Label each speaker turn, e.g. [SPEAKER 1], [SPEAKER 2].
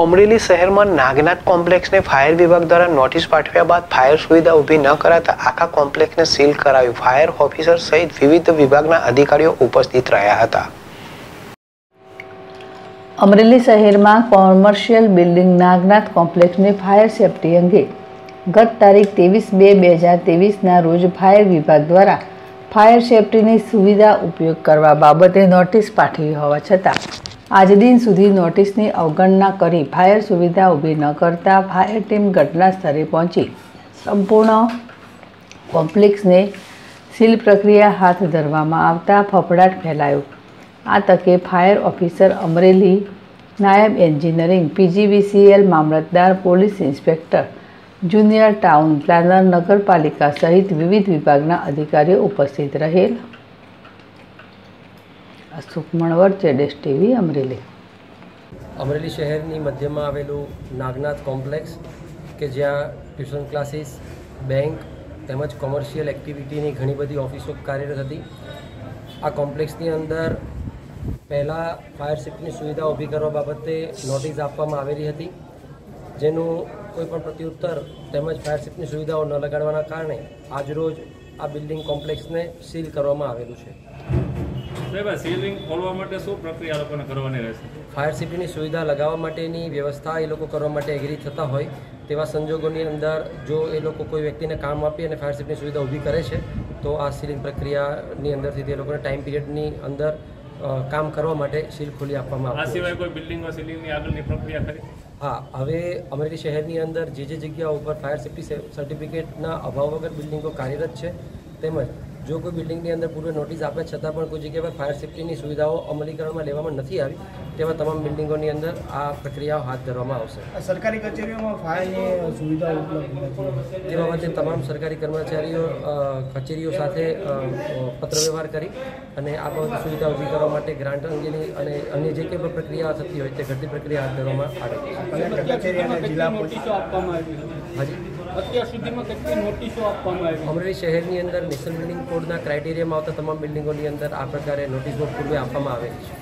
[SPEAKER 1] અમરેલી શહેરમાં નાગનાથ કોમ્પ્લેક્સને ફાયર વિભાગ દ્વારા નોટિસ પાઠવ્યા બાદ ફાયર સુવિધા ઊભી ન કરાતા આખા કોમ્પ્લેક્સને સીલ કરાવ્યું ફાયર ઓફિસર સહિત વિવિધ વિભાગના અધિકારીઓ ઉપસ્થિત રહ્યા હતા.
[SPEAKER 2] અમરેલી શહેરમાં કોમર્શિયલ બિલ્ડિંગ નાગનાથ કોમ્પ્લેક્સની ફાયર સેફટી અંગે ગત તારીખ ત્રેવીસ બે બે હજાર ત્રેવીસના રોજ ફાયર વિભાગ દ્વારા ફાયર સેફટીની સુવિધા ઉપયોગ કરવા બાબતે નોટિસ પાઠવી હોવા છતાં આજ દિન સુધી નોટિસની અવગણના કરી ફાયર સુવિધા ઊભી ન કરતા ફાયર ટીમ ઘટના સ્થળે પહોંચી. સંપૂર્ણ કોમ્પ્લેક્સને સીલ પ્રક્રિયા હાથ ધરવામાં આવતા ફફડાટ ફેલાયો. આ તકે ફાયર ઓફિસર અમરેલી નાયબ એન્જિનિયરિંગ પીજીવીસીએલ મામલતદાર police inspector junior town planner નગરપાલિકા સહિત વિવિધ વિભાગના અધિકારીઓ ઉપસ્થિત રહેલ. અશોક મણવર ચેડેશ ટીવી અમરેલી.
[SPEAKER 3] અમરેલી શહેરની મધ્યમાં આવેલું નાગનાથ કોમ્પ્લેક્સ, કે જ્યાં ટ્યુશન ક્લાસીસ, બેંક તેમજ કોમર્શિયલ એક્ટિવિટીની ઘણી બધી ઓફિસો કાર્યરત હતી. આ કોમ્પ્લેક્સની અંદર પહેલાં ફાયર સેફ્ટીની સુવિધા ઊભી કરવા બાબતે નોટિસ આપવામાં આવેલી હતી, જેનું કોઈ પણ પ્રત્યુત્તર તેમજ ફાયર સેફ્ટીની સુવિધાઓ ન લગાડવાના કારણે આજરોજ આ બિલ્ડિંગ કોમ્પ્લેક્સને સીલ કરવામાં આવેલું છે.
[SPEAKER 4] સાહેબ સીલિંગ ખોલવા માટે શું પ્રક્રિયા લોકોને કરવાની રહેશે?
[SPEAKER 3] ફાયર સેફ્ટીની સુવિધા લગાવવા માટેની વ્યવસ્થા એ લોકો કરવા માટે એગ્રી થતા હોય. તેવા સંજોગોની અંદર જો એ લોકો કોઈ વ્યક્તિને કામ આપી અને ફાયર સેફ્ટીની સુવિધા ઊભી કરે છે તો આ સીલિંગ પ્રક્રિયાની અંદરથી તે લોકોને ટાઈમ પિરિયડની અંદર કામ કરવા માટે સીલ ખોલી આપવામાં
[SPEAKER 4] આ
[SPEAKER 3] આવશે
[SPEAKER 4] સિવાય કોઈ બિલ્ડિંગમાં સીલિંગની આગળની પ્રક્રિયા ખરી?
[SPEAKER 3] હા હવે અમરેલી શહેરની અંદર જે જે જગ્યાઓ ઉપર ફાયર સેફ્ટી સર્ટિફિકેટના અભાવ વગર બિલ્ડિંગો કાર્યરત છે તેમજ જો કોઈ બિલ્ડિંગની અંદર પૂર્વે નોટિસ આપે છતાં પણ કોઈ જગ્યાએ ફાયર સેફ્ટીની સુવિધાઓ અમલીકરણમાં લેવામાં નથી આવી તેવા તમામ બિલ્ડિંગોની અંદર આ પ્રક્રિયાઓ હાથ ધરવામાં આવશે.
[SPEAKER 5] સરકારી કચેરીઓમાં ફાયરની સુવિધા ઉપલબ્ધ
[SPEAKER 3] તે બાબતે તમામ સરકારી કર્મચારીઓ કચેરીઓ સાથે પત્રવ્યવહાર કરી અને આ બાબતે સુવિધા ઊભી કરવા માટે ગ્રાન્ટ અંગેની અને અન્ય જે કંઈ પણ પ્રક્રિયા થતી હોય તે ઘટતી પ્રક્રિયા હાથ ધરવામાં આવે.
[SPEAKER 6] છે
[SPEAKER 3] હાજી.
[SPEAKER 6] અત્યાર સુધીમાં કેટલી નોટિસો આપવામાં આવી?
[SPEAKER 3] અમરેલી શહેરની અંદર નેશનલ બિલ્ડિંગ કોડના ક્રાઇટેરિયામાં આવતા તમામ બિલ્ડિંગોની અંદર આ પ્રકારે નોટિસ બોર્ડ પૂર્વે આપવામાં આવેલી છે.